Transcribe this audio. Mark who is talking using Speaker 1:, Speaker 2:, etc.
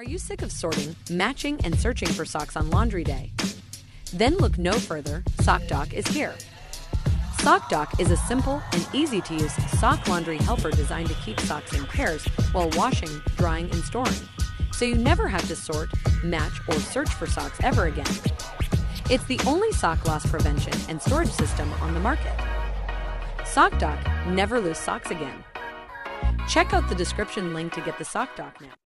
Speaker 1: Are you sick of sorting, matching, and searching for socks on laundry day? Then look no further. SockDock is here. SockDock is a simple and easy to use sock laundry helper designed to keep socks in pairs while washing, drying, and storing. So you never have to sort, match, or search for socks ever again. It's the only sock loss prevention and storage system on the market. SockDock, never lose socks again. Check out the description link to get the SockDock now.